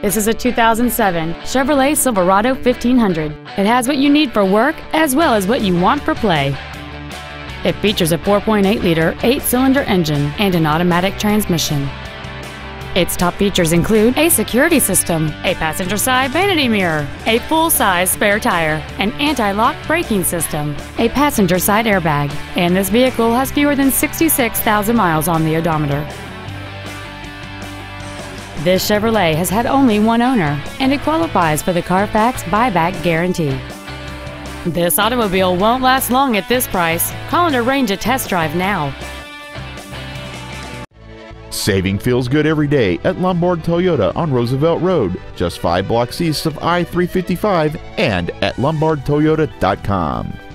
This is a 2007 Chevrolet Silverado 1500. It has what you need for work as well as what you want for play. It features a 4.8-liter eight-cylinder engine and an automatic transmission. Its top features include a security system, a passenger side vanity mirror, a full-size spare tire, an anti-lock braking system, a passenger side airbag, and this vehicle has fewer than 66,000 miles on the odometer. This Chevrolet has had only one owner, and it qualifies for the Carfax buyback guarantee. This automobile won't last long at this price. Call and arrange a test drive now. Saving feels good every day at Lombard Toyota on Roosevelt Road, just five blocks east of I 355, and at lombardtoyota.com.